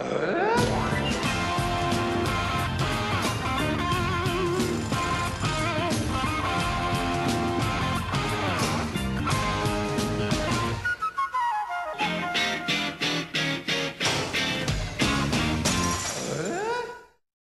Uh,